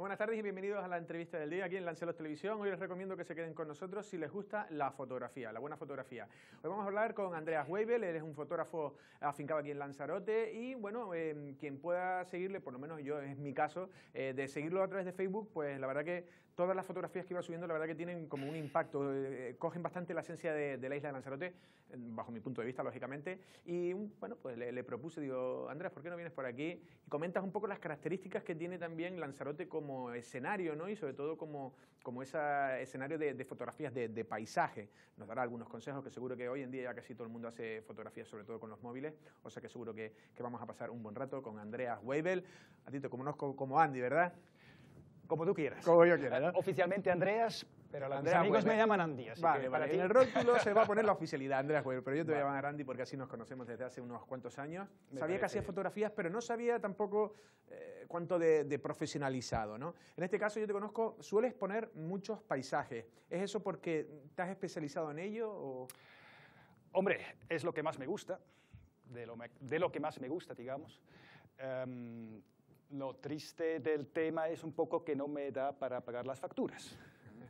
buenas tardes y bienvenidos a la entrevista del día aquí en Lancelos Televisión. Hoy les recomiendo que se queden con nosotros si les gusta la fotografía, la buena fotografía. Hoy vamos a hablar con Andreas Weibel, él es un fotógrafo afincado aquí en Lanzarote y bueno, eh, quien pueda seguirle, por lo menos yo es mi caso, eh, de seguirlo a través de Facebook, pues la verdad que todas las fotografías que iba subiendo, la verdad que tienen como un impacto, eh, cogen bastante la esencia de, la isla de Lanzarote, bajo mi punto de vista, lógicamente. Y bueno, pues le, le propuse, digo, Andreas, ¿por qué no vienes por aquí y comentas un poco las características que tiene también Lanzarote como escenario, ¿no? Y sobre todo como, como ese escenario de, fotografías de, paisaje. Nos dará algunos consejos que seguro que hoy en día ya casi todo el mundo hace fotografías, sobre todo con los móviles, o sea que seguro que, que vamos a pasar un buen rato con Andreas Weibel. A ti te conozco como Andy, ¿verdad? Como tú quieras. Como yo quiera. ¿no? Oficialmente Andreas, pero los amigos me llaman Andy. Así vale, que para En el rótulo se va a poner la oficialidad, Andreas Weber, pero yo te voy a llamar Andy porque así nos conocemos desde hace unos cuantos años. sabía que hacías fotografías, pero no sabía tampoco eh, cuánto de, profesionalizado. ¿no? En este caso yo te conozco, sueles poner muchos paisajes. ¿Es eso porque has especializado en ello? O? Hombre, es lo que más me gusta, de lo, de lo que más me gusta, digamos. Em, lo triste del tema es un poco que no me da para pagar las facturas.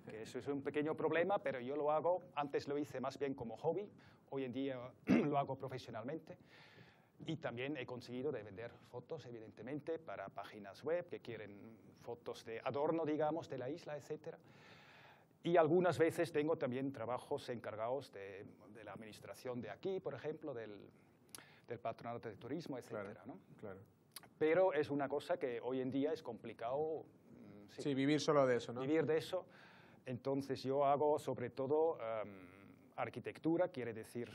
Que eso es un pequeño problema, pero yo lo hago, antes lo hice más bien como hobby, hoy en día lo hago profesionalmente. Y también he conseguido de vender fotos, evidentemente, para páginas web que quieren fotos de adorno, digamos, de la isla, etc. Y algunas veces tengo también trabajos encargados de, de la administración de aquí, por ejemplo, del, del patronato de turismo, etc. Claro, ¿no? claro pero es una cosa que hoy en día es complicado. Mm, sí, vivir solo de eso, ¿no? Vivir de eso. Entonces yo hago sobre todo em, arquitectura, quiere decir,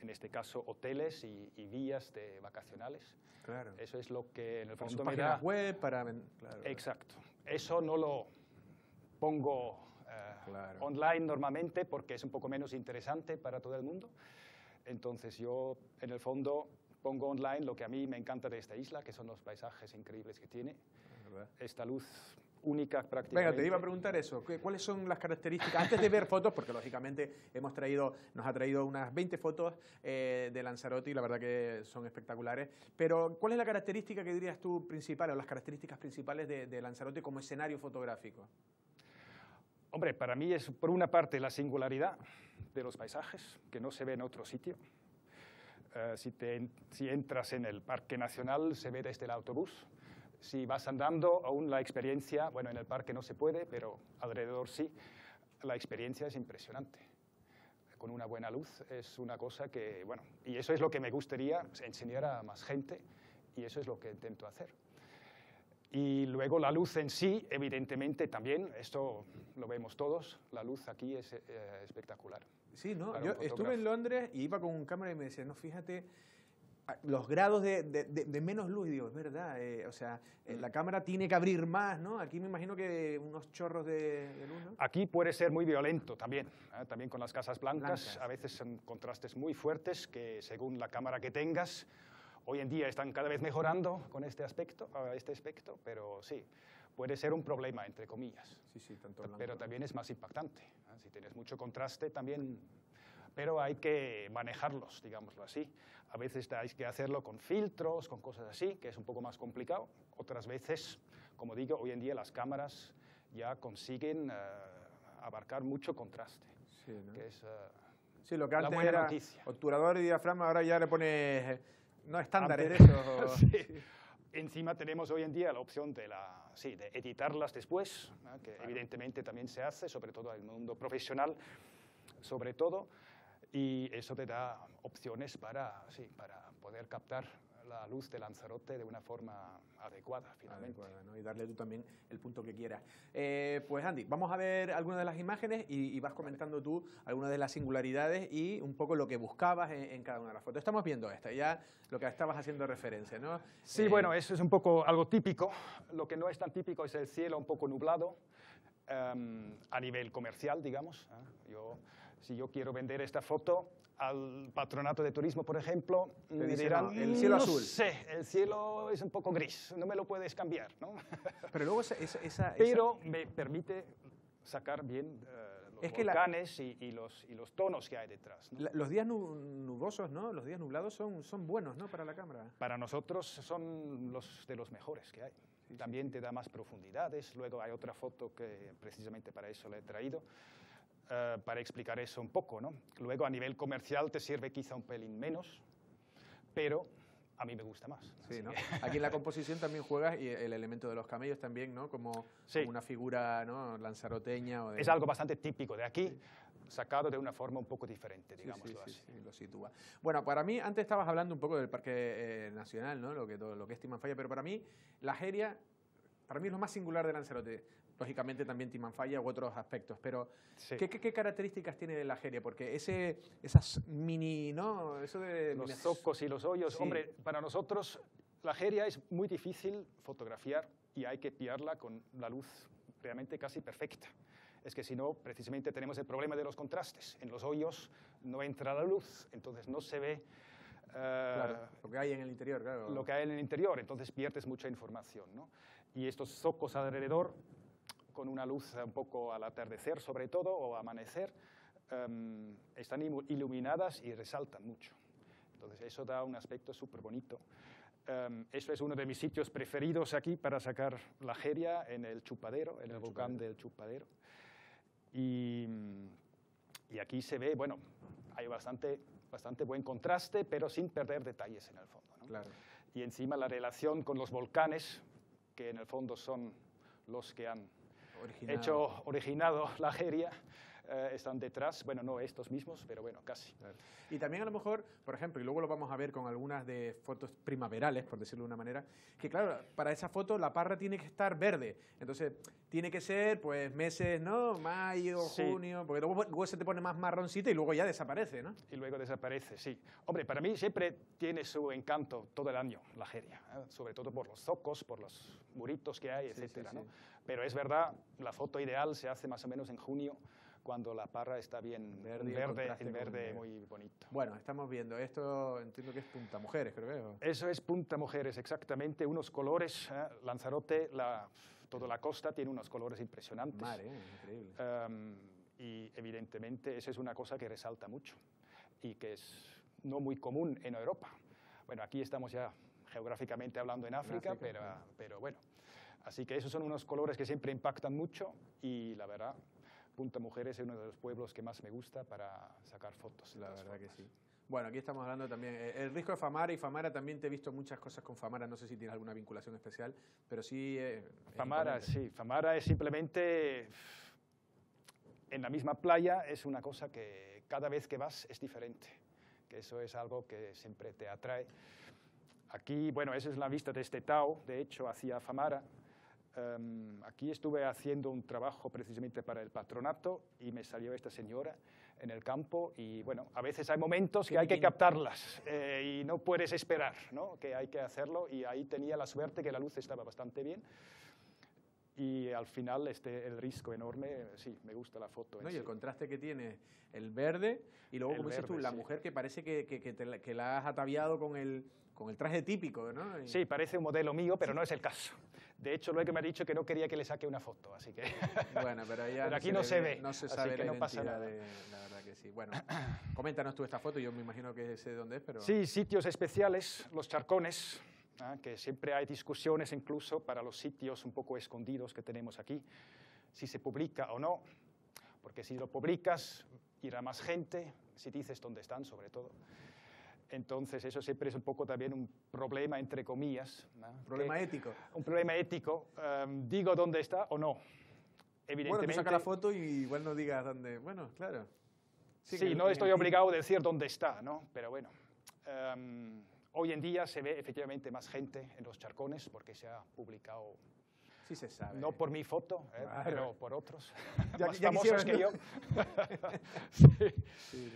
en este caso, hoteles y, vías de vacacionales. Claro. Eso es lo que en el fondo me da... web para... Claro. Exacto. Eso no lo pongo eh, online normalmente porque es un poco menos interesante para todo el mundo. Entonces yo, en el fondo, pongo online lo que a mí me encanta de esta isla, que son los paisajes increíbles que tiene. Esta luz única prácticamente. Venga, te iba a preguntar eso. ¿Cuáles son las características? Antes de ver fotos, porque lógicamente hemos traído, nos ha traído unas 20 fotos eh, de Lanzarote y la verdad que son espectaculares. Pero, ¿cuál es la característica que dirías tú principal o las características principales de, de Lanzarote como escenario fotográfico? Hombre, para mí es por una parte la singularidad de los paisajes, que no se ve en otro sitio. Eh, si, si, entras en el Parque Nacional se ve desde el autobús. Si vas andando, aún la experiencia, bueno, en el parque no se puede, pero alrededor sí, la experiencia es impresionante. Con una buena luz es una cosa que, bueno, y eso es lo que me gustaría enseñar a más gente y eso es lo que intento hacer. Y luego la luz en sí, evidentemente también, esto lo vemos todos, la luz aquí es eh, espectacular. Sí, ¿no? Yo estuve en Londres y iba con un cámara y me decía, no, fíjate los grados de, de, menos luz, y digo, es verdad, eh, o sea, eh, la cámara tiene que abrir más, ¿no? Aquí me imagino que unos chorros de, luz, ¿no? Aquí puede ser muy violento también, también con las casas blancas, a veces son contrastes muy fuertes que según la cámara que tengas, Hoy en día están cada vez mejorando con este aspecto, este aspecto pero sí, puede ser un problema, entre comillas. Sí, sí, tanto pero también es más impactante. Si tienes mucho contraste, también... Pero hay que manejarlos, digámoslo así. A veces hay que hacerlo con filtros, con cosas así, que es un poco más complicado. Otras veces, como digo, hoy en día las cámaras ya consiguen eh, abarcar mucho contraste, sí, ¿no? que es uh, sí, lo que antes era noticia. obturador y diafragma, ahora ya le pones no estándares Encima tenemos hoy en día la opción de, la, sí, de editarlas después, que evidentemente también se hace, sobre todo en el mundo profesional, sobre todo, y eso te da opciones para, sí, para poder captar la luz de Lanzarote de una forma adecuada, finalmente. Y darle tú también el punto que quieras. Eh, pues Andy, vamos a ver algunas de las imágenes y, vas comentando tú algunas de las singularidades y un poco lo que buscabas en, cada una de las fotos. Estamos viendo esta, ya lo que estabas haciendo referencia, ¿no? Sí, bueno, eso es un poco algo típico. Lo que no es tan típico es el cielo un poco nublado. Em, a nivel comercial, digamos. ¿eh? Yo, si yo quiero vender esta foto al patronato de turismo, por ejemplo, me dirán, el cielo no azul. sé, el cielo es un poco gris, no me lo puedes cambiar, ¿no? Pero luego esa... Pero me permite sacar bien uh, los volcanes y, los, y los tonos que hay detrás. los días nubosos, ¿no? Los días nublados son, son buenos, ¿no? Para la cámara. Para nosotros son los de los mejores que hay. también te da más profundidades. Luego hay otra foto que precisamente para eso le he traído, eh, para explicar eso un poco. ¿no? Luego a nivel comercial te sirve quizá un pelín menos, pero a mí me gusta más. Sí, ¿no? Aquí en la composición también juegas y el elemento de los camellos también, ¿no? Como, una figura ¿no? lanzaroteña. O Es algo bastante típico de aquí, sacado de una forma un poco diferente, digamos así. Sí, lo sitúa. Bueno, para mí, antes estabas hablando un poco del Parque eh, Nacional, ¿no? Lo que, lo que es Timanfaya, pero para mí, la Jeria, para mí es lo más singular de Lanzarote lógicamente también Timanfaya u otros aspectos, pero ¿qué, características tiene la Jeria? Porque ese, esas mini, ¿no? Eso de... Los zocos y los hoyos, hombre, para nosotros la Jeria es muy difícil fotografiar y hay que pillarla con la luz realmente casi perfecta. Es que si no, precisamente tenemos el problema de los contrastes. En los hoyos no entra la luz, entonces no se ve eh, lo que hay en el interior, claro. Lo que hay en el interior, entonces pierdes mucha información. ¿no? Y estos zocos alrededor con una luz un poco al atardecer sobre todo o amanecer, em, están iluminadas y resaltan mucho. Entonces eso da un aspecto súper bonito. Um, eso es uno de mis sitios preferidos aquí para sacar la jeria en el chupadero, en el, volcán del chupadero. Y, y, aquí se ve, bueno, hay bastante, bastante buen contraste, pero sin perder detalles en el fondo. Claro. Y encima la relación con los volcanes, que en el fondo son los que han hecho originado la Jeria, eh, están detrás, bueno, no estos mismos, pero bueno, casi. Y también a lo mejor, por ejemplo, y luego lo vamos a ver con algunas de fotos primaverales, por decirlo de una manera, que claro, para esa foto la parra tiene que estar verde, entonces tiene que ser pues meses, ¿no? Mayo, junio, porque luego, se te pone más marroncita y luego ya desaparece, ¿no? Y luego desaparece, sí. Hombre, para mí siempre tiene su encanto todo el año la Jeria, ¿eh? sobre todo por los zocos, por los muritos que hay, etcétera, ¿no? Pero es verdad, la foto ideal se hace más o menos en junio, cuando la parra está bien verde, verde, verde muy bonito. Bueno, estamos viendo esto, entiendo que es Punta Mujeres, creo. Eso es Punta Mujeres, exactamente, unos colores, ¿eh? Lanzarote, la, toda la costa tiene unos colores impresionantes. Mare, increíble. Em, y evidentemente eso es una cosa que resalta mucho y que es no muy común en Europa. Bueno, aquí estamos ya geográficamente hablando en África, pero, pero bueno. Así que esos son unos colores que siempre impactan mucho y la verdad Punta Mujeres es uno de los pueblos que más me gusta para sacar fotos. La verdad que sí. Bueno, aquí estamos hablando también, eh, el risco de Famara y Famara también te he visto muchas cosas con Famara, no sé si tienes alguna vinculación especial, pero sí... Eh, Famara, sí, Famara es simplemente en la misma playa, es una cosa que cada vez que vas es diferente, que eso es algo que siempre te atrae. Aquí, bueno, esa es la vista de este Tao, de hecho, hacia Famara, Em, aquí estuve haciendo un trabajo precisamente para el patronato y me salió esta señora en el campo y bueno, a veces hay momentos que hay que captarlas eh, y no puedes esperar, ¿no? que hay que hacerlo y ahí tenía la suerte que la luz estaba bastante bien y al final este, el risco enorme, sí, me gusta la foto. No, y el contraste que tiene el verde y luego, como dices tú, la mujer que parece que, que, que, la has ataviado con el, con el traje típico, ¿no? Sí, parece un modelo mío, pero no es el caso. De hecho, luego me ha dicho que no quería que le saque una foto, así que... Bueno, pero, aquí no se, ve, no se sabe que no pasa nada. la verdad que sí. Bueno, coméntanos tú esta foto, yo me imagino que sé dónde es, pero... Sí, sitios especiales, los charcones, ¿ah? que siempre hay discusiones incluso para los sitios un poco escondidos que tenemos aquí, si se publica o no, porque si lo publicas irá más gente, si dices dónde están sobre todo. Entonces, eso siempre es un poco también un problema, entre comillas. ¿Un problema ético? Un problema ético. Em, ¿Digo dónde está o no? Evidentemente. Bueno, saca la foto y igual no digas dónde. Bueno, claro. Sí, no estoy obligado a decir dónde está, ¿no? Pero bueno. Em, hoy en día se ve efectivamente más gente en los charcones porque se ha publicado Sí se sabe. No por mi foto, ¿eh? pero por otros ya, más famosos que yo. sí. sí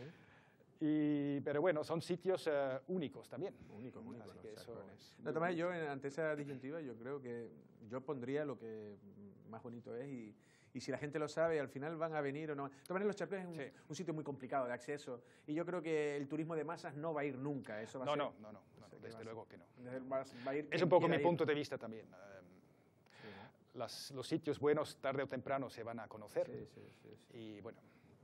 y, pero bueno, son sitios uh, únicos también. Únicos, únicos. Así que eso, no, Tomás, yo ante esa disyuntiva yo creo que yo pondría lo que más bonito es y, y si la gente lo sabe, al final van a venir o no. De todas los Charcones es un, un, sitio muy complicado de acceso y yo creo que el turismo de masas no va a ir nunca. Eso va no, a ser, no, no, no, no desde luego que no. Va, va a ir es un poco mi punto de vista también. Sí, Las, los sitios buenos tarde o temprano se van a conocer sí, sí, y bueno.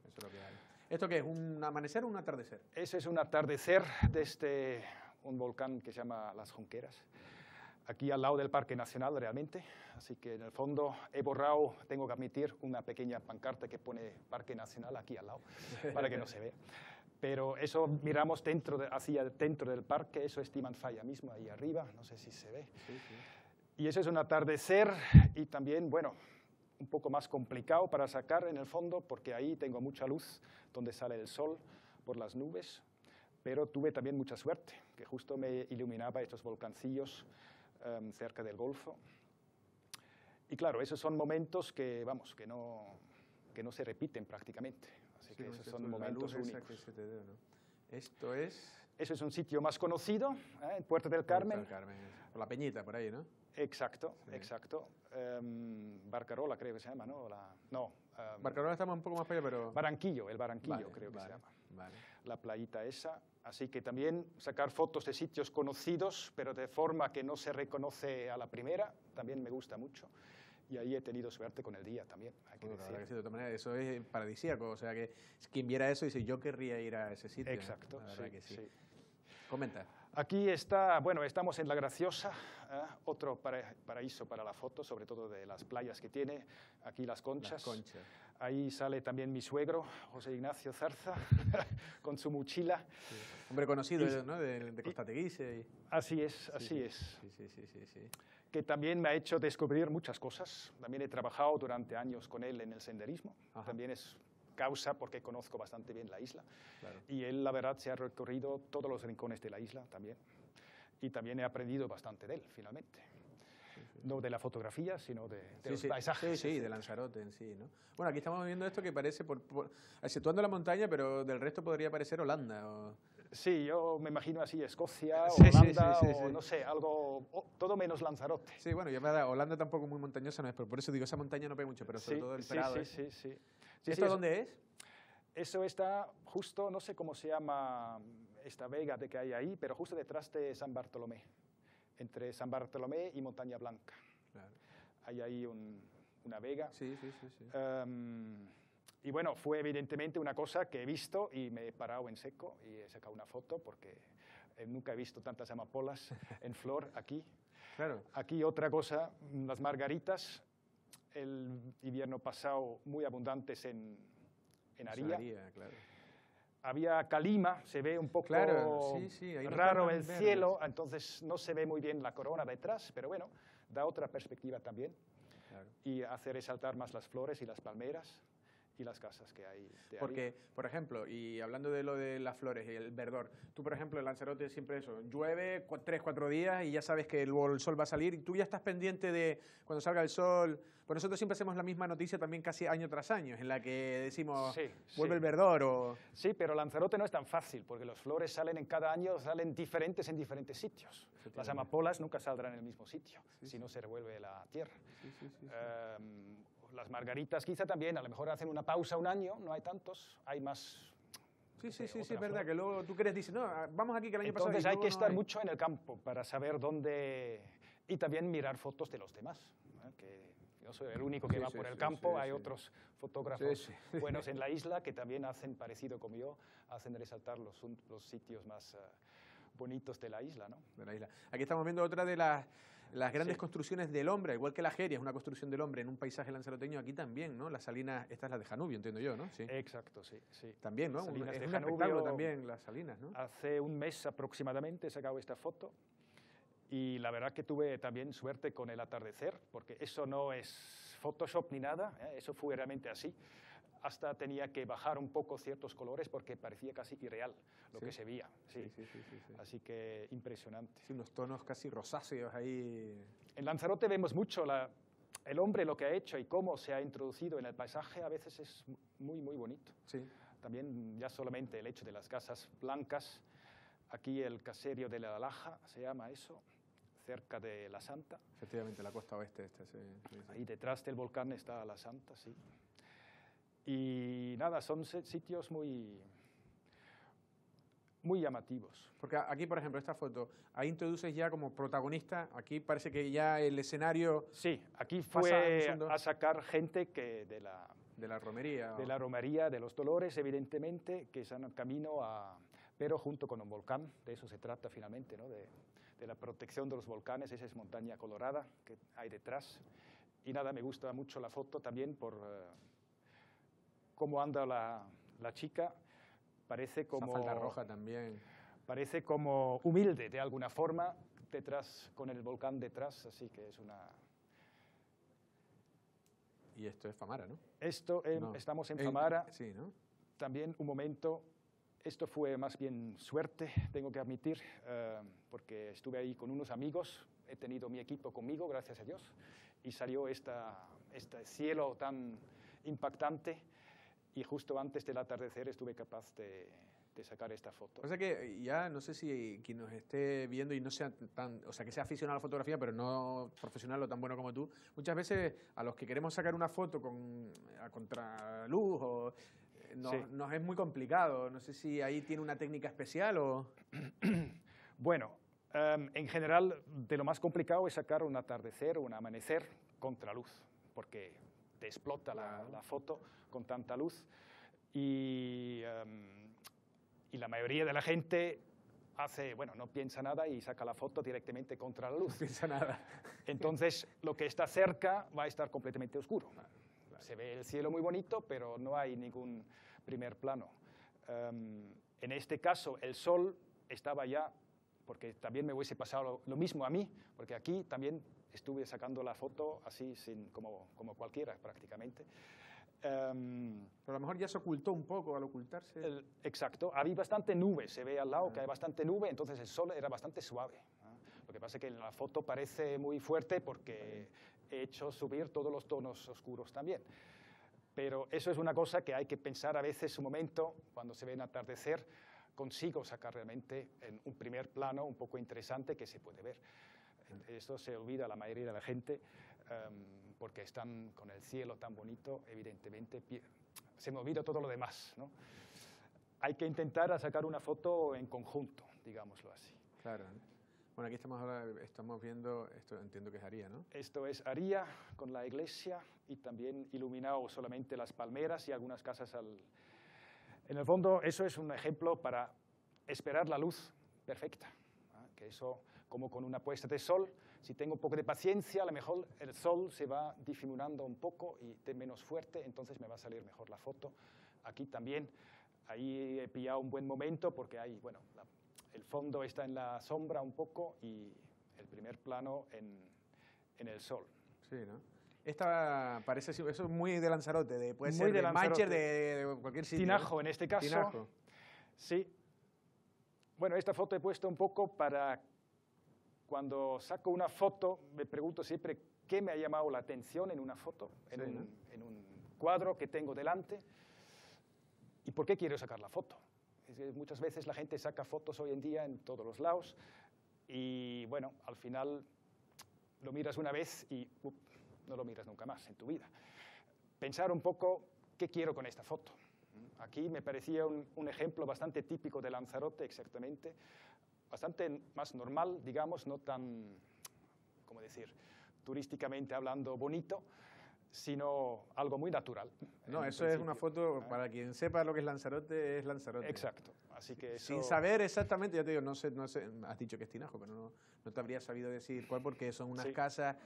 Eso es lo que hay. ¿Esto qué es? ¿Un amanecer o un atardecer? Ese es un atardecer desde un volcán que se llama Las Jonqueras. Aquí al lado del Parque Nacional realmente, así que en el fondo he borrado, tengo que admitir, una pequeña pancarta que pone Parque Nacional aquí al lado, para que no se vea. Pero eso miramos dentro de, hacia dentro del parque, eso es Timanfaya mismo, ahí arriba, no sé si se ve. Sí, sí. Y eso es un atardecer y también, bueno, un poco más complicado para sacar en el fondo, porque ahí tengo mucha luz donde sale el sol por las nubes, pero tuve también mucha suerte, que justo me iluminaba estos volcancillos em, cerca del Golfo. Y claro, esos son momentos que, vamos, que no, que no se repiten prácticamente. Así Sí, que esos son momentos únicos. dé, ¿no? Esto es... Ese es un sitio más conocido, ¿eh? en Puerto del Puerto Carmen. del Carmen, por la Peñita, por ahí, ¿no? Exacto, Sí. exacto. Em, Barcarola creo que se llama, ¿no? La- no, em, Barcarona estamos un poco más para allá, pero... Barranquillo, el Barranquillo Vale, creo que vale, se llama. Vale. la playita esa. Así que también sacar fotos de sitios conocidos, pero de forma que no se reconoce a la primera, también me gusta mucho. Y ahí he tenido suerte con el día también, hay que Bueno, decir. sí, de todas maneras, eso es paradisíaco. O sea, que quien viera eso dice, yo querría ir a ese sitio. Exacto, La verdad sí, que sí. sí. Comenta. Aquí está, bueno, estamos en La Graciosa, ¿eh? otro para- paraíso para la foto, sobre todo de las playas que tiene. Aquí las conchas. Las conchas. Ahí sale también mi suegro, José Ignacio Zarza, con su mochila. Hombre conocido, Y- ¿no? De, de Costa y- Así es, sí, así sí, es. Sí, sí, sí, sí, sí. que también me ha hecho descubrir muchas cosas. También he trabajado durante años con él en el senderismo. Ajá. También es causa porque conozco bastante bien la isla. Claro. Y él, la verdad, se ha recorrido todos los rincones de la isla también. Y también he aprendido bastante de él, finalmente. No de la fotografía, sino de, de Sí, los paisajes. Sí, sí, de. Lanzarote en sí, ¿no? Bueno, aquí estamos viendo esto que parece, por, por- exceptuando la montaña, pero del resto podría parecer Holanda. o- Sí, yo me imagino así Escocia, Holanda, o no sé, algo, o- todo menos Lanzarote. Sí, bueno, ya verdad, Holanda tampoco muy montañosa no es, pero por eso digo, esa montaña no pega mucho, pero sobre todo el Prado. sí, sí, sí. Sí, ¿Esto sí, dónde es? Eso está justo, no sé cómo se llama esta vega de que hay ahí, pero justo detrás de San Bartolomé, entre San Bartolomé y Montaña Blanca. Claro. Hay ahí un- una vega. Sí, sí, sí. sí. Em, y bueno, fue evidentemente una cosa que he visto y me he parado en seco y he sacado una foto porque eh, nunca he visto tantas amapolas en flor aquí. Claro. Aquí otra cosa, las margaritas, el invierno pasado muy abundantes en, en Aría. Sonaría, claro. Había calima, se ve un poco Claro, sí, sí, ahí no raro el verdes. cielo, entonces no se ve muy bien la corona detrás, pero bueno, da otra perspectiva también claro. y hace resaltar más las flores y las palmeras y las casas que hay. de ahí. Porque, por ejemplo, y hablando de lo de las flores y el verdor, tú, por ejemplo, en Lanzarote siempre eso, llueve tres, cuatro días y ya sabes que el, el sol va a salir y tú ya estás pendiente de cuando salga el sol. Pues nosotros siempre hacemos la misma noticia también casi año tras año, en la que decimos, Sí, vuelve sí. el verdor o... Sí, pero Lanzarote no es tan fácil, porque las flores salen en cada año, salen diferentes en diferentes sitios. Las amapolas nunca saldrán en el mismo sitio, Sí, si no se revuelve la tierra. Em, las margaritas quizá también, a lo mejor hacen una pausa un año, no hay tantos, hay más... Sí, sí, sí, sí, es verdad, que luego tú quieres decir, no, ah, vamos aquí que el año pasado... Entonces hay que no estar hay. mucho en el campo para saber dónde... Y también mirar fotos de los demás, ¿eh? que yo soy el único que Sí, va sí, por el sí, campo, hay otros fotógrafos buenos en la isla que también hacen parecido como yo, hacen resaltar los, los sitios más eh, bonitos de la isla, ¿no? de la isla. Aquí estamos viendo otra de las, las grandes Sí. construcciones del hombre, igual que la Jeria es una construcción del hombre en un paisaje lanzaroteño, aquí también, ¿no? Las salinas, esta es la de Janubio, entiendo yo, ¿no? Sí. Exacto, sí, sí. también, ¿no? Salinas es de un espectáculo Janubio. también, las salinas, ¿no? Hace un mes aproximadamente he sacado esta foto y la verdad que tuve también suerte con el atardecer, porque eso no es Photoshop ni nada, ¿eh? eso fue realmente así. Hasta tenía que bajar un poco ciertos colores porque parecía casi irreal lo Sí. que se veía. Sí. sí, sí, sí, sí. Así que impresionante. Sí, unos tonos casi rosáceos ahí. En Lanzarote vemos mucho la- el hombre lo que ha hecho y cómo se ha introducido en el paisaje, a veces es muy, muy bonito. Sí, También ya solamente el hecho de las casas blancas, aquí el caserio de la Laja se llama eso, cerca de La Santa. efectivamente, la costa oeste esta, sí. sí, sí. Ahí detrás del volcán está La Santa, sí. Y nada, son sitios muy, muy llamativos. Porque aquí, por ejemplo, esta foto, ahí introduces ya como protagonista, aquí parece que ya el escenario Sí, aquí fue a sacar gente que de la, de la romería. de la romería de los Dolores, evidentemente, que están camino a... pero junto con un volcán, de eso se trata finalmente, ¿no? de, de la protección de los volcanes, esa es Montaña Colorada que hay detrás. Y nada, me gusta mucho la foto también por eh, cómo anda la, la chica. Parece como... Esa falda roja también. Parece como humilde de alguna forma, detrás, con el volcán detrás, así que es una... Y esto es Famara, ¿no? Esto, en- No. estamos en En- Famara, Sí, ¿no? también un momento, esto fue más bien suerte, tengo que admitir, eh, porque estuve ahí con unos amigos, he tenido mi equipo conmigo, gracias a Dios, y salió esta, este cielo tan impactante, y justo antes del atardecer estuve capaz de, de sacar esta foto. O sea que ya no sé si quien nos esté viendo y no sea tan, o sea, que sea aficionado a la fotografía, pero no profesional o tan bueno como tú, muchas veces a los que queremos sacar una foto con a contraluz o eh, no- Sí. nos es muy complicado. No sé si ahí tiene una técnica especial o Bueno, em, en general, de lo más complicado es sacar un atardecer o un amanecer contra luz, porque te explota la, foto con tanta luz. Y, em, y la mayoría de la gente hace, bueno, no piensa nada y saca la foto directamente contra la luz. no piensa nada. Entonces, lo que está cerca va a estar completamente oscuro. Se ve el cielo muy bonito, pero no hay ningún primer plano. Em, en este caso, el sol estaba ya, porque también me hubiese pasado lo, lo mismo a mí, porque aquí también estuve sacando la foto así, sin, como, como cualquiera prácticamente. Em, Pero a lo mejor ya se ocultó un poco al ocultarse. el- exacto, había bastante nube, se ve al lado que hay bastante nube, entonces el sol era bastante suave. ¿ah? Lo que pasa es que en la foto parece muy fuerte porque he hecho subir todos los tonos oscuros también. Pero eso es una cosa que hay que pensar a veces un momento, cuando se ve en atardecer, consigo sacar realmente en un primer plano un poco interesante que se puede ver. Esto se olvida la mayoría de la gente em, porque están con el cielo tan bonito, evidentemente se me olvida todo lo demás. ¿no? Hay que intentar sacar una foto en conjunto, digámoslo así. Claro. Bueno, aquí estamos ahora, estamos viendo, esto entiendo que es Aría, ¿no? Esto es Aría con la iglesia y también iluminado solamente las palmeras y algunas casas al... En el fondo, eso es un ejemplo para esperar la luz perfecta. Que eso, como con una puesta de sol, si tengo un poco de paciencia, a lo mejor el sol se va difuminando un poco y de menos fuerte, entonces me va a salir mejor la foto. Aquí también, ahí he pillado un buen momento porque hay, bueno, la- el fondo está en la sombra un poco y el primer plano en, en el sol. Sí, ¿no? Esta parece, eso es muy de Lanzarote, de, puede Muy ser de de. Manchester, de, de cualquier sitio. Tinajo en este caso. Tinajo. Sí. Bueno, esta foto he puesto un poco para cuando saco una foto, me pregunto siempre qué me ha llamado la atención en una foto, en, Sí, un, ¿no? en un cuadro que tengo delante y por qué quiero sacar la foto. Es que muchas veces la gente saca fotos hoy en día en todos los lados y bueno, al final lo miras una vez y up, no lo miras nunca más en tu vida. Pensar un poco qué quiero con esta foto. Aquí me parecía un, un ejemplo bastante típico de Lanzarote, exactamente, bastante más normal, digamos, no tan, ¿cómo decir?, turísticamente hablando bonito, sino algo muy natural. No, eso es una principio. foto, Ah, para quien sepa lo que es Lanzarote, es Lanzarote. Exacto, así que eso... Sin saber exactamente, ya te digo, no sé, no sé, has dicho que es Tinajo, pero no, no te habría sabido decir cuál porque son unas Sí. casas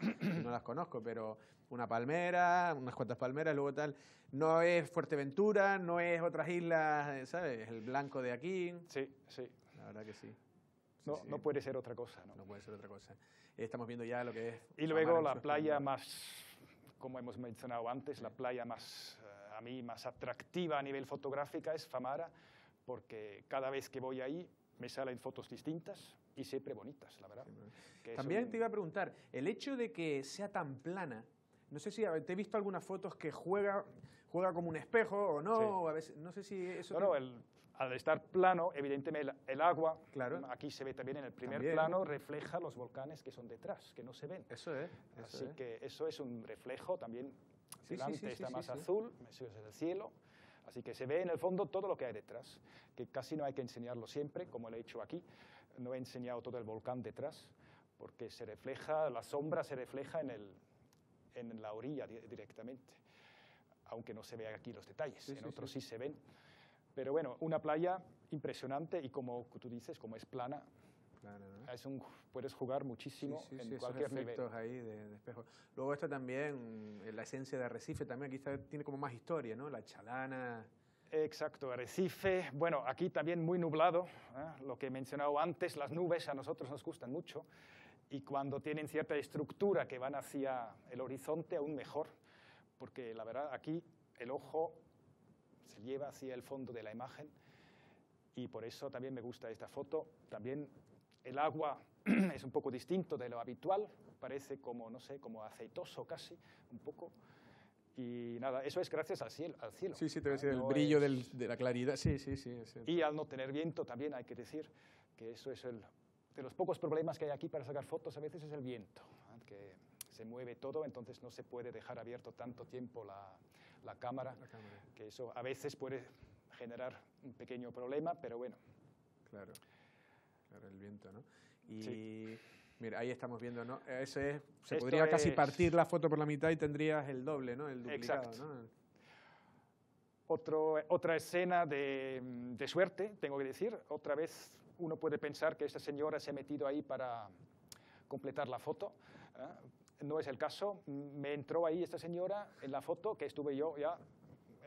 no las conozco, pero una palmera, unas cuantas palmeras, luego tal. No es Fuerteventura, no es otras islas, ¿sabes? El blanco de aquí. Sí, sí, La verdad que sí. No, sí, no puede ser otra cosa, ¿no? no puede ser otra cosa. Estamos viendo ya lo que es. Y luego la playa más, como hemos mencionado antes, la playa más, eh, a mí, más atractiva a nivel fotográfica es Famara, porque cada vez que voy ahí me salen fotos distintas y siempre bonitas, la verdad. que También un- te iba a preguntar, el hecho de que sea tan plana, no sé si te he visto algunas fotos que juega, juega como un espejo o no, Sí. o a veces, no sé si eso... No, te- no, el- al estar plano, evidentemente el, agua, Claro. aquí se ve también en el primer También. plano, refleja los volcanes que son detrás, que no se ven. Eso es. eso Así es. que eso es un reflejo también. sí, delante sí, está más azul, eso es el cielo. Así que se ve en el fondo todo lo que hay detrás, que casi no hay que enseñarlo siempre, como lo he hecho aquí. No he enseñado todo el volcán detrás, porque se refleja, la sombra se refleja en, el, en la orilla di- directamente, aunque no se vean aquí los detalles, en otros sí se ven. Pero bueno, una playa impresionante y como tú dices, como es plana, Claro, ¿no? Es un, puedes jugar muchísimo Sí, sí, en sí, esos cualquier nivel. efectos ahí de, de espejo. Luego esta también, la esencia de Arrecife también, aquí está- tiene como más historia, ¿no? La chalana. Exacto, Arrecife. Bueno, aquí también muy nublado. ¿eh? Lo que he mencionado antes, las nubes a nosotros nos gustan mucho. Y cuando tienen cierta estructura que van hacia el horizonte, aún mejor. Porque la verdad, aquí el ojo se lleva hacia el fondo de la imagen. Y por eso también me gusta esta foto. También el agua es un poco distinto de lo habitual. Parece como, no sé, como aceitoso casi, un poco. Y nada, eso es gracias al cielo. Al cielo Sí, sí, te voy a decir, el No brillo es- del- de la claridad. Sí, sí, sí. y al no tener viento también hay que decir que eso es el, de los pocos problemas que hay aquí para sacar fotos a veces es el viento, que se mueve todo, entonces no se puede dejar abierto tanto tiempo la, la cámara, La cámara, que eso a veces puede generar un pequeño problema, pero bueno, claro. Claro, el viento, ¿no? Y Sí. mira, ahí estamos viendo, ¿no? Ese es, se Esto podría casi partir la foto por la mitad y tendrías el doble, ¿no? El duplicado, Exacto. ¿no? Otro, otra escena de, de suerte, tengo que decir. Otra vez uno puede pensar que esta señora se ha metido ahí para completar la foto. ¿eh? No es el caso. Me entró ahí esta señora en la foto, que estuve yo ya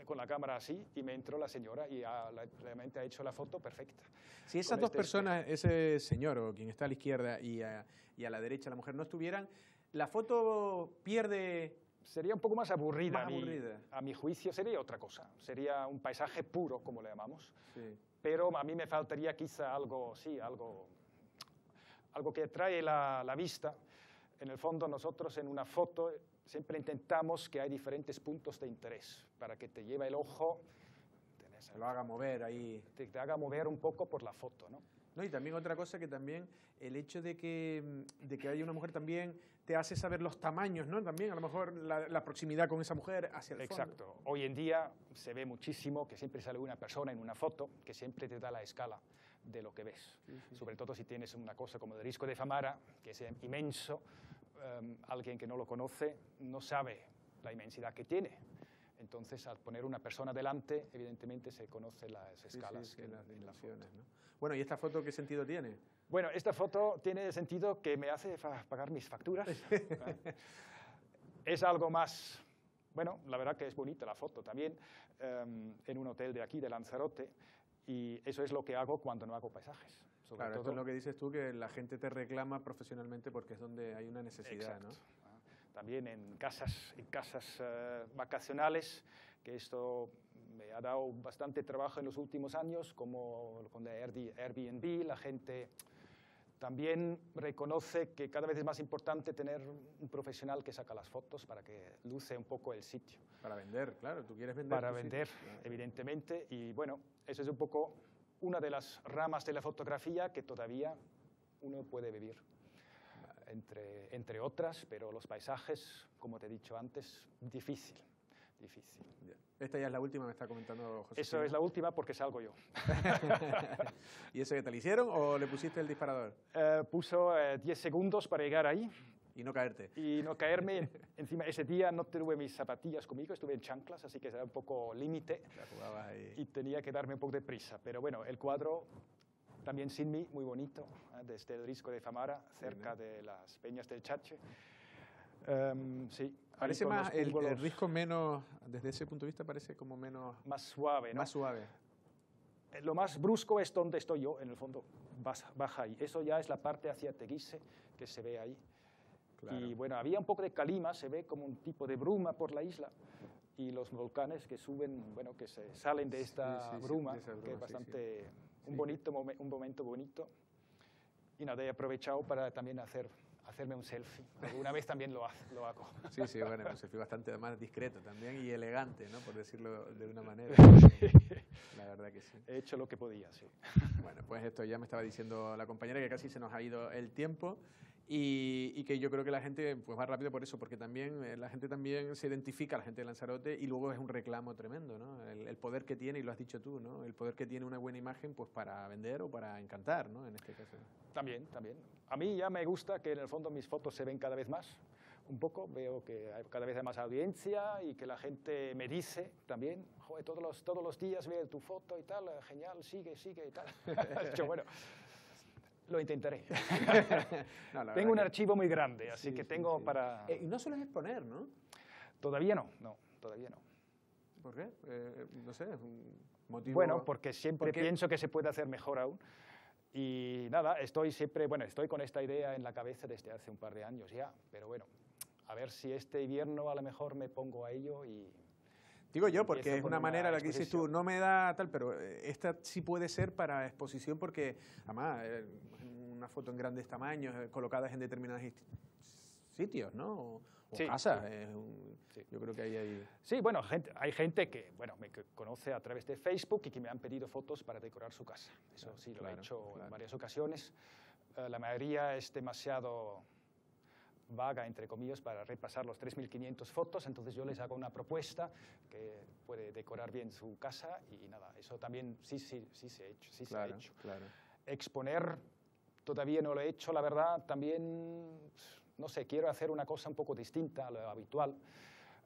con la cámara así, y me entró la señora y ha- la- realmente ha hecho la foto perfecta. Si esas Con dos este personas, ese señor o quien está a la izquierda y a, y a la derecha la mujer, no estuvieran, la foto pierde... Sería un poco más aburrida, Más a mi- aburrida. a mi juicio. Sería otra cosa. Sería un paisaje puro, como le llamamos. Sí. pero a mí me faltaría quizá algo, sí, algo, algo que atrae la, la vista. En el fondo nosotros en una foto siempre intentamos que hay diferentes puntos de interés para que te lleve el ojo, Se lo haga mover ahí. te, te haga mover un poco por la foto. ¿no? No, y también otra cosa que también el hecho de que, de que haya una mujer también te hace saber los tamaños, ¿no? También a lo mejor la, la proximidad con esa mujer hacia el fondo. Exacto. Hoy en día se ve muchísimo que siempre sale una persona en una foto que siempre te da la escala de lo que ves. Sobre todo si tienes una cosa como el risco de Famara, que es inmenso, em, alguien que no lo conoce no sabe la inmensidad que tiene. Entonces, al poner una persona delante, evidentemente se conocen las Sí, sí, escalas sí, que en- las en la foto. ¿no? Bueno, ¿y esta foto qué sentido tiene? Bueno, esta foto tiene sentido que me hace pagar mis facturas. es algo más, bueno, la verdad que es bonita la foto también, em, en un hotel de aquí, de Lanzarote, y eso es lo que hago cuando no hago paisajes. Sobre Claro, esto todo, es lo que dices tú, que la gente te reclama profesionalmente porque es donde hay una necesidad, ¿no? Exacto. Ah, También en casas, en casas eh, vacacionales, que esto me ha dado bastante trabajo en los últimos años, como con Airbnb, la gente también reconoce que cada vez es más importante tener un profesional que saca las fotos para que luce un poco el sitio. Para vender, claro, tú quieres vender. Para sitio, vender, claro. evidentemente, y bueno, eso es un poco una de las ramas de la fotografía que todavía uno puede vivir entre, entre otras, pero los paisajes, como te he dicho antes, difícil, difícil. Esta ya es la última, me está comentando José. Eso es la última porque salgo yo. ¿Y eso que te lo hicieron o le pusiste el disparador? Eh, puso eh, 10 segundos para llegar ahí Y no caerte. y no caerme. Encima, ese día no tuve mis zapatillas conmigo, estuve en chanclas, así que era un poco límite y tenía que darme un poco de prisa. Pero bueno, el cuadro también sin mí, muy bonito, ¿eh? desde el risco de Famara, cerca de las peñas del Chache. Em, sí, Parece más, el, el risco menos, desde ese punto de vista parece como menos, más suave, ¿no? más suave. Eh, Lo más brusco es donde estoy yo, en el fondo, baja, baja ahí. Eso ya es la parte hacia Teguise, que se ve ahí. Claro. Y bueno, había un poco de calima, se ve como un tipo de bruma por la isla. Y los volcanes que suben, bueno, que se salen de Sí, esta sí, sí, bruma, de esa que bruma, es sí, sí. bastante, Sí. un, bonito momen- un momento bonito. Y nada, he aprovechado para también hacer, hacerme un selfie. Alguna vez también lo, lo hago. Sí, sí, bueno, se fue bastante más discreto también y elegante, ¿no? Por decirlo de una manera. La verdad que sí. He hecho lo que podía, sí. Bueno, pues esto ya me estaba diciendo la compañera que casi se nos ha ido el tiempo y, y que yo creo que la gente pues va rápido por eso, porque también eh, la gente también se identifica, la gente de Lanzarote, y luego es un reclamo tremendo, ¿no? El, el poder que tiene, y lo has dicho tú, ¿no? El poder que tiene una buena imagen pues para vender o para encantar, ¿no? En este caso. También, también. A mí ya me gusta que en el fondo mis fotos se ven cada vez más. Un poco, veo que hay cada vez hay más audiencia y que la gente me dice también, joder, todos los, todos los días veo tu foto y tal, genial, sigue, sigue y tal. Yo, bueno, Lo intentaré. No, la tengo un que- archivo muy grande, así Sí, que sí, tengo sí. para... Eh, y no sueles exponer, ¿no? Todavía no, no, todavía no. ¿Por qué? Eh, no sé, es un motivo... Bueno, porque siempre ¿Por pienso que se puede hacer mejor aún. Y nada, estoy siempre, bueno, estoy con esta idea en la cabeza desde hace un par de años ya, pero bueno, a ver si este invierno a lo mejor me pongo a ello y Digo yo, porque es con una una manera, la que dices tú, no me da tal, pero eh, esta sí puede ser para exposición porque, además, eh, una foto en grandes tamaños, eh, colocadas en determinados insti- sitios, ¿no? O, o Sí, casas. sí. es un- Sí. Yo creo que ahí hay... Sí, bueno, gente, hay gente que bueno, me conoce a través de Facebook y que me han pedido fotos para decorar su casa. Eso Claro, sí, lo claro, he hecho claro. en varias ocasiones. Eh, la mayoría es demasiado vaga, entre comillas, para repasar los 3.500 fotos, entonces yo les hago una propuesta que puede decorar bien su casa y nada, eso también sí, sí, sí se ha hecho. Sí se ha hecho. claro. Exponer todavía no lo he hecho, la verdad, también, no sé, quiero hacer una cosa un poco distinta a lo habitual,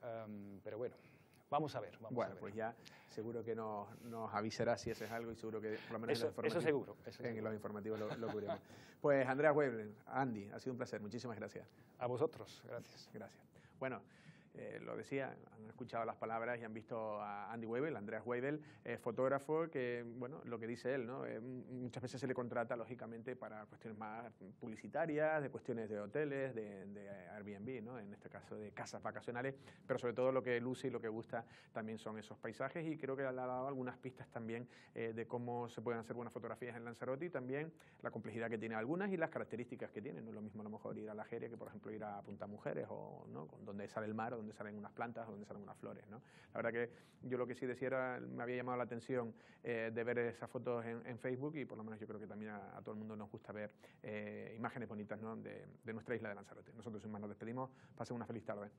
em, pero bueno, vamos a ver. Vamos a Bueno, ver. pues ya seguro que nos, nos avisará si haces algo y seguro que por lo menos en Eso, los eso seguro. eso en los informativos lo, lo cubriremos. Pues Andrea Weber, Andy, ha sido un placer, muchísimas gracias. A vosotros, gracias. Gracias. Bueno, eh, lo decía, han escuchado las palabras y han visto a Andy Weibel, Andreas Weibel, eh, fotógrafo que, bueno, lo que dice él, ¿no? Eh, muchas veces se le contrata, lógicamente, para cuestiones más publicitarias, de cuestiones de hoteles, de, Airbnb, ¿no? En este caso de casas vacacionales, pero sobre todo lo que luce y lo que gusta también son esos paisajes y creo que le ha dado algunas pistas también de cómo se pueden hacer buenas fotografías en Lanzarote y también la complejidad que tiene algunas y las características que tienen. No es lo mismo a lo mejor ir a la Jeria que, por ejemplo, ir a Punta Mujeres o ¿no? Donde sale el mar, o donde salen unas plantas, o donde salen unas flores. ¿no? La verdad que yo lo que sí decía era, me había llamado la atención eh, de ver esas fotos en, Facebook y por lo menos yo creo que también a, a todo el mundo nos gusta ver eh, imágenes bonitas ¿no? de, de nuestra isla de Lanzarote. Nosotros sin más nos despedimos. Pasen una feliz tarde.